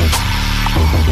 Uhum.